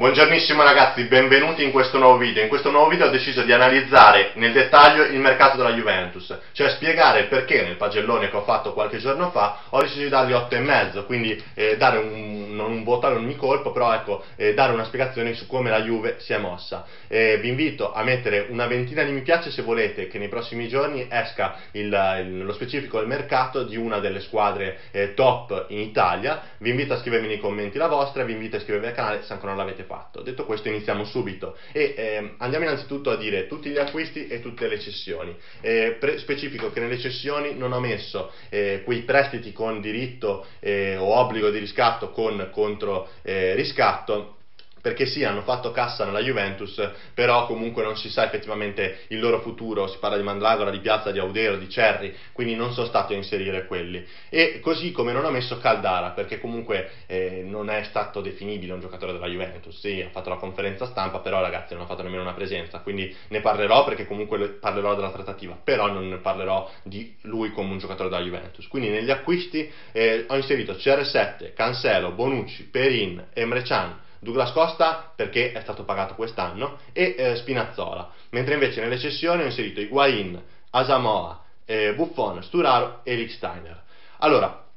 Buongiornissimo ragazzi, benvenuti in questo nuovo video. In questo nuovo video ho deciso di analizzare nel dettaglio il mercato della Juventus, cioè spiegare perché nel pagellone che ho fatto qualche giorno fa ho deciso di dargli 8,5, quindi eh, dare un, non ad ogni colpo, però ecco, eh, dare una spiegazione su come la Juve si è mossa. Eh, vi invito a mettere una ventina di mi piace se volete che nei prossimi giorni esca il, il, lo specifico del mercato di una delle squadre eh, top in Italia. Vi invito a scrivermi nei commenti la vostra, vi invito a iscrivervi al canale se ancora non l'avete fatto. Detto questo iniziamo subito e eh, andiamo innanzitutto a dire tutti gli acquisti e tutte le cessioni. Eh, pre- specifico che nelle cessioni non ho messo eh, quei prestiti con diritto eh, o obbligo di riscatto con contro eh, riscatto perché sì, hanno fatto cassa nella Juventus, però comunque non si sa effettivamente il loro futuro, si parla di Mandragora, di Piazza, di Audero, di Cerri, quindi non sono stato a inserire quelli. E così come non ho messo Caldara, perché comunque eh, non è stato definibile un giocatore della Juventus, sì, ha fatto la conferenza stampa, però ragazzi non ha fatto nemmeno una presenza, quindi ne parlerò perché comunque parlerò della trattativa, però non ne parlerò di lui come un giocatore della Juventus. Quindi negli acquisti eh, ho inserito CR7, Cancelo, Bonucci, Perin, Emre Can, Douglas Costa perché è stato pagato quest'anno e eh, Spinazzola, mentre invece nelle cessioni ho inserito Higuain, Asamoa, eh, Buffon, Sturaro e Eric Steiner. Allora,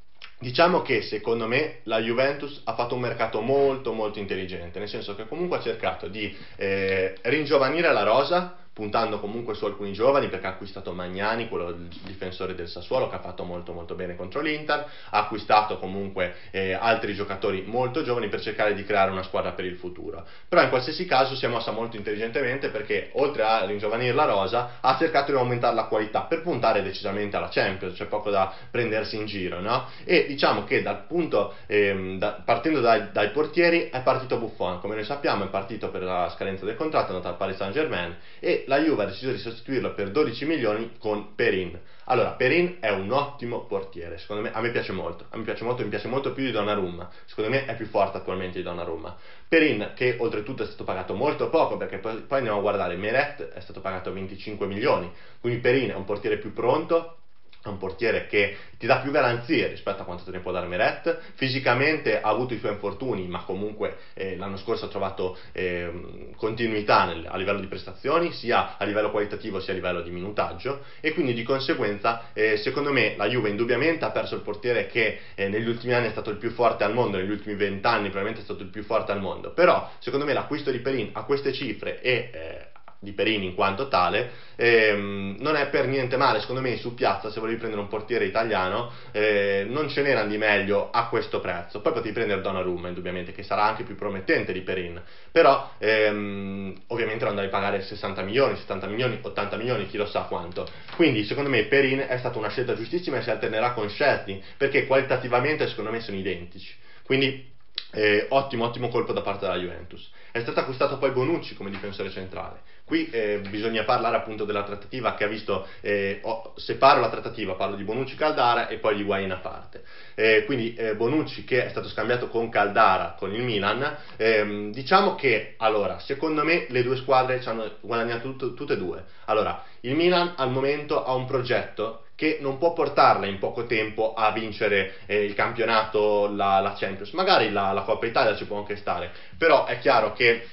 Diciamo che secondo me la Juventus ha fatto un mercato molto molto intelligente, nel senso che comunque ha cercato di eh, ringiovanire la rosa, puntando comunque su alcuni giovani perché ha acquistato Magnani, quello difensore del Sassuolo che ha fatto molto molto bene contro l'Inter, ha acquistato comunque eh, altri giocatori molto giovani per cercare di creare una squadra per il futuro. Però in qualsiasi caso si è mossa molto intelligentemente perché oltre a ringiovanire la rosa ha cercato di aumentare la qualità per puntare decisamente alla Champions, c'è poco da prendersi in giro, no? E diciamo che dal punto, ehm, da, partendo dai, dai, portieri è partito Buffon, come noi sappiamo è partito per la scadenza del contratto, è andato al Paris Saint Germain e la Juve ha deciso di sostituirlo per 12 milioni con Perin. Allora, Perin è un ottimo portiere, secondo me, a me piace molto, a me piace molto, mi piace molto più di Donnarumma, secondo me è più forte attualmente di Donnarumma. Perin, che oltretutto è stato pagato molto poco, perché poi, poi andiamo a guardare, Meret è stato pagato 25 milioni, quindi Perin è un portiere più pronto, è un portiere che ti dà più garanzie rispetto a quanto te ne può dare Meret, fisicamente ha avuto i suoi infortuni, ma comunque eh, l'anno scorso ha trovato eh, continuità nel, a livello di prestazioni, sia a livello qualitativo sia a livello di minutaggio, e quindi di conseguenza eh, secondo me la Juve indubbiamente ha perso il portiere che eh, negli ultimi anni è stato il più forte al mondo, negli ultimi vent'anni probabilmente è stato il più forte al mondo, però secondo me l'acquisto di Perin a queste cifre e eh, di Perini in quanto tale, ehm, non è per niente male, secondo me su piazza se volevi prendere un portiere italiano eh, non ce n'erano di meglio a questo prezzo, poi potevi prendere Donnarumma indubbiamente che sarà anche più promettente di Perin, però ehm, ovviamente non devi pagare 60 milioni, 70 milioni, 80 milioni, chi lo sa quanto, quindi secondo me Perin è stata una scelta giustissima e si alternerà con Szczesny perché qualitativamente secondo me sono identici, quindi eh, ottimo, ottimo colpo da parte della Juventus. È stato acquistato poi Bonucci come difensore centrale. Qui eh, bisogna parlare appunto della trattativa che ha visto, eh, oh, separo la trattativa, parlo di Bonucci Caldara e poi di Guain a parte. Eh, quindi eh, Bonucci che è stato scambiato con Caldara con il Milan, ehm, diciamo che allora, secondo me le due squadre ci hanno guadagnato tut- tutte e due. Allora, il Milan al momento ha un progetto che non può portarla in poco tempo a vincere eh, il campionato, la, la Champions. Magari la, la Coppa Italia ci può anche stare, però è chiaro che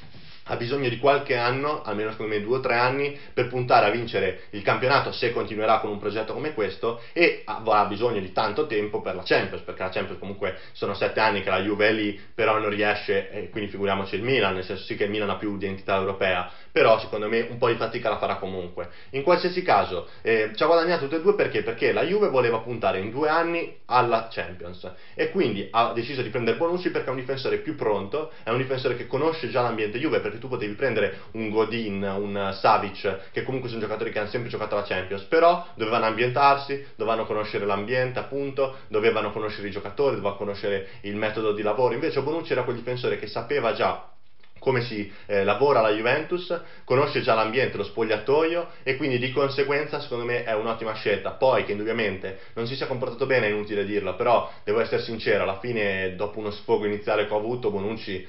ha bisogno di qualche anno, almeno secondo me due o tre anni, per puntare a vincere il campionato se continuerà con un progetto come questo e avrà bisogno di tanto tempo per la Champions, perché la Champions comunque sono sette anni che la Juve è lì, però non riesce, e quindi figuriamoci il Milan, nel senso sì che il Milan ha più identità europea, però secondo me un po' di fatica la farà comunque. In qualsiasi caso, eh, ci ha guadagnato tutte e due perché? Perché la Juve voleva puntare in due anni alla Champions e quindi ha deciso di prendere Bonucci perché è un difensore più pronto, è un difensore che conosce già l'ambiente Juve perché tu potevi prendere un Godin, un Savic, che comunque sono giocatori che hanno sempre giocato alla Champions, però dovevano ambientarsi, dovevano conoscere l'ambiente, appunto, dovevano conoscere i giocatori, dovevano conoscere il metodo di lavoro. Invece Bonucci era quel difensore che sapeva già come si eh, lavora la Juventus, conosce già l'ambiente, lo spogliatoio e quindi di conseguenza secondo me è un'ottima scelta. Poi che indubbiamente non si sia comportato bene, è inutile dirlo, però devo essere sincero, alla fine dopo uno sfogo iniziale che ho avuto Bonucci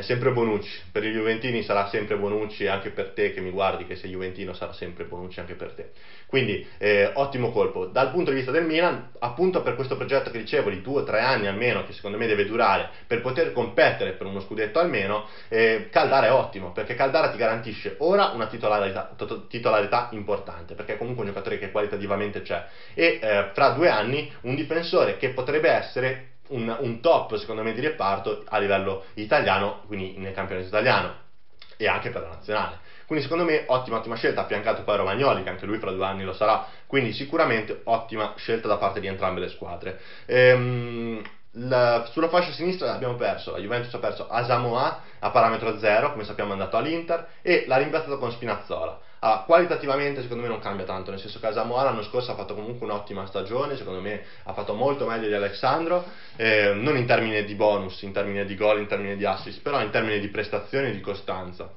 è sempre Bonucci, per i Juventini sarà sempre Bonucci, anche per te che mi guardi che sei Juventino sarà sempre Bonucci anche per te. Quindi eh, ottimo colpo. Dal punto di vista del Milan, appunto per questo progetto che dicevo di due o tre anni almeno, che secondo me deve durare per poter competere per uno scudetto almeno, eh, Caldara è ottimo, perché Caldara ti garantisce ora una titolarità, titolarità importante, perché è comunque un giocatore che qualitativamente c'è, e eh, fra due anni un difensore che potrebbe essere un, un top secondo me di reparto a livello italiano, quindi nel campionato italiano e anche per la nazionale. Quindi secondo me ottima, ottima scelta, affiancato poi Romagnoli, che anche lui fra due anni lo sarà, quindi sicuramente ottima scelta da parte di entrambe le squadre. Ehm, la, sulla fascia sinistra abbiamo perso, la Juventus ha perso Asamoah a parametro zero, come sappiamo è andato all'Inter, e l'ha rimpiazzato con Spinazzola. Ah, qualitativamente secondo me non cambia tanto, nel senso che Asamoah l'anno scorso ha fatto comunque un'ottima stagione, secondo me ha fatto molto meglio di Alessandro, eh, non in termini di bonus, in termini di gol, in termini di assist, però in termini di prestazioni e di costanza.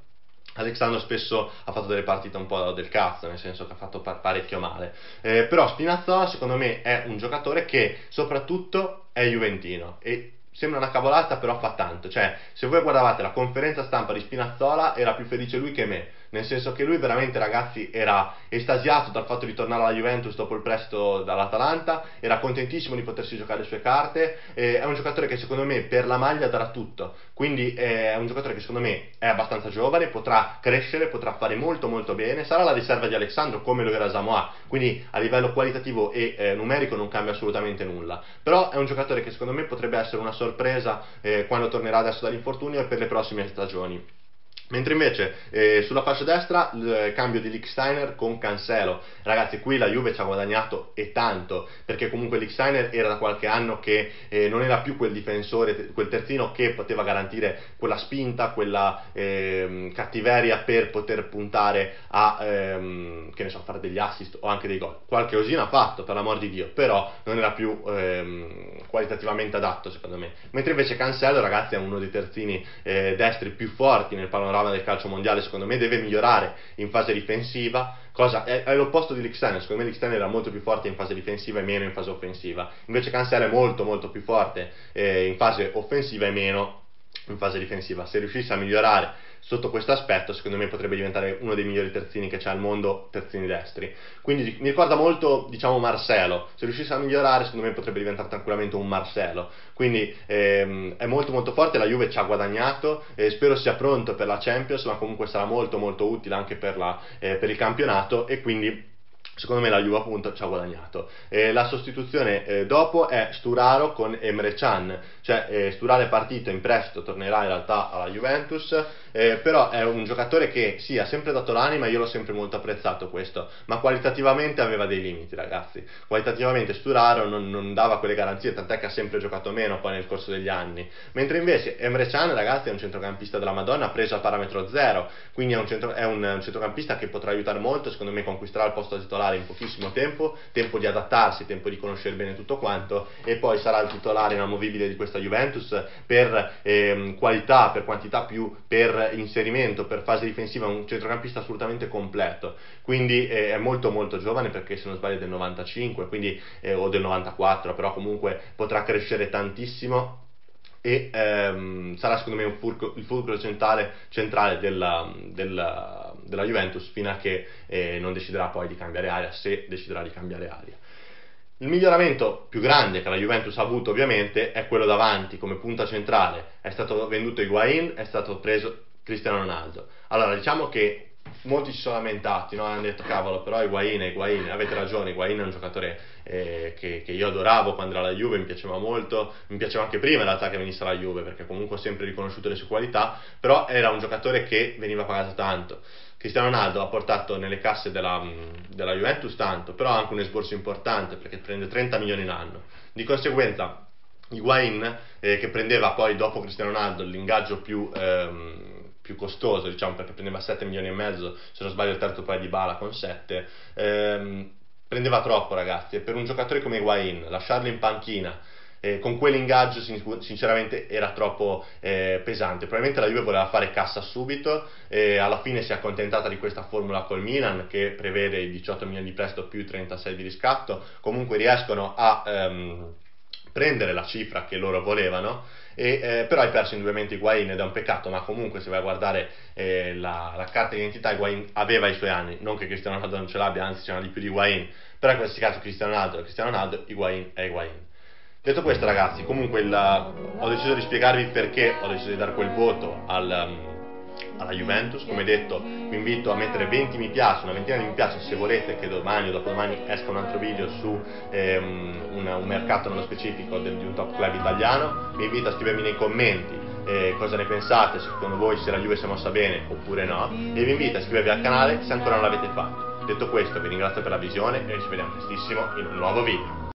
Alexandro spesso ha fatto delle partite un po' del cazzo, nel senso che ha fatto parecchio male. Eh, però Spinazzola secondo me è un giocatore che soprattutto è juventino e sembra una cavolata però fa tanto. Cioè, se voi guardavate la conferenza stampa di Spinazzola era più felice lui che me. Nel senso che lui veramente ragazzi era estasiato dal fatto di tornare alla Juventus dopo il prestito dall'Atalanta, era contentissimo di potersi giocare le sue carte, eh, è un giocatore che secondo me per la maglia darà tutto, quindi è un giocatore che secondo me è abbastanza giovane, potrà crescere, potrà fare molto molto bene, sarà la riserva di Alessandro come lo era Samoa, quindi a livello qualitativo e eh, numerico non cambia assolutamente nulla, però è un giocatore che secondo me potrebbe essere una sorpresa eh, quando tornerà adesso dall'infortunio e per le prossime stagioni. Mentre invece eh, sulla fascia destra il eh, cambio di Licksteiner con Cancelo. Ragazzi, qui la Juve ci ha guadagnato e tanto, perché comunque Licksteiner era da qualche anno che eh, non era più quel difensore, quel terzino che poteva garantire quella spinta, quella eh, cattiveria per poter puntare a, ehm, che ne so, fare degli assist o anche dei gol. Qualche osina ha fatto, per l'amor di Dio, però non era più ehm, qualitativamente adatto secondo me. Mentre invece Cancelo, ragazzi, è uno dei terzini eh, destri più forti nel panorama panorama del calcio mondiale secondo me deve migliorare in fase difensiva cosa è, è l'opposto di Licksteiner secondo me Licksteiner era molto più forte in fase difensiva e meno in fase offensiva invece Cancelo è molto molto più forte eh, in fase offensiva e meno in fase difensiva se riuscisse a migliorare sotto questo aspetto secondo me potrebbe diventare uno dei migliori terzini che c'è al mondo, terzini destri. Quindi mi ricorda molto, diciamo, Marcelo, se riuscisse a migliorare secondo me potrebbe diventare tranquillamente un Marcelo. Quindi ehm, è molto molto forte, la Juve ci ha guadagnato, eh, spero sia pronto per la Champions, ma comunque sarà molto molto utile anche per, la, eh, per il campionato e quindi secondo me la Juve appunto ci ha guadagnato. Eh, la sostituzione eh, dopo è Sturaro con Emre Can, cioè eh, Sturaro è partito in prestito, tornerà in realtà alla Juventus, eh, però è un giocatore che sì, ha sempre dato l'anima, io l'ho sempre molto apprezzato questo, ma qualitativamente aveva dei limiti ragazzi, qualitativamente Sturaro non, non dava quelle garanzie, tant'è che ha sempre giocato meno poi nel corso degli anni, mentre invece Emre Can ragazzi è un centrocampista della Madonna, preso a parametro zero, quindi è un, centro, è un, centrocampista che potrà aiutare molto, secondo me conquisterà il posto titolare titolare in pochissimo tempo, tempo di adattarsi, tempo di conoscere bene tutto quanto e poi sarà il titolare inamovibile di questa Juventus per ehm, qualità, per quantità più per inserimento, per fase difensiva, un centrocampista assolutamente completo. Quindi eh, è molto molto giovane perché se non sbaglio è del 95 quindi, eh, o del 94, però comunque potrà crescere tantissimo e ehm, sarà secondo me fulcro, il fulcro centrale, centrale della, della, della, Juventus fino a che eh, non deciderà poi di cambiare aria, se deciderà di cambiare aria. Il miglioramento più grande che la Juventus ha avuto ovviamente è quello davanti come punta centrale, è stato venduto Higuain, è stato preso Cristiano Ronaldo. Allora diciamo che molti si sono lamentati, no? hanno detto cavolo però Higuain Higuain, avete ragione, Higuain è un giocatore eh, che, che, io adoravo quando era alla Juve, mi piaceva molto, mi piaceva anche prima in realtà che venisse alla Juve perché comunque ho sempre riconosciuto le sue qualità, però era un giocatore che veniva pagato tanto. Cristiano Ronaldo ha portato nelle casse della, della Juventus tanto, però ha anche un esborso importante perché prende 30 milioni l'anno. Di conseguenza Higuain, eh, che prendeva poi dopo Cristiano Ronaldo l'ingaggio più... Ehm, più costoso, diciamo, perché prendeva 7 milioni e mezzo, se non sbaglio il terzo poi di Bala con 7, ehm, prendeva troppo ragazzi, e per un giocatore come Higuain, lasciarlo in panchina, eh, con quell'ingaggio sinceramente era troppo eh, pesante. Probabilmente la Juve voleva fare cassa subito e alla fine si è accontentata di questa formula col Milan che prevede 18 milioni di prestito più 36 di riscatto. Comunque riescono a ehm, prendere la cifra che loro volevano e, eh, però hai perso indubbiamente Higuain ed è un peccato, ma comunque se vai a guardare eh, la, la, carta di identità Higuain aveva i suoi anni, non che Cristiano Ronaldo non ce l'abbia, anzi ce n'ha di più di Higuain, però in questo caso Cristiano Ronaldo è Cristiano Ronaldo, Higuain è Higuain. Detto questo ragazzi, comunque il, ho deciso di spiegarvi perché ho deciso di dare quel voto al, um, alla Juventus, come detto vi invito a mettere 20 mi piace, una ventina di mi piace se volete che domani o dopodomani esca un altro video su ehm, un, un, mercato nello specifico del, di un top club italiano, vi invito a scrivermi nei commenti eh, cosa ne pensate, secondo voi se la Juve si è mossa bene oppure no e vi invito a iscrivervi al canale se ancora non l'avete fatto. Detto questo vi ringrazio per la visione e ci vediamo prestissimo in un nuovo video.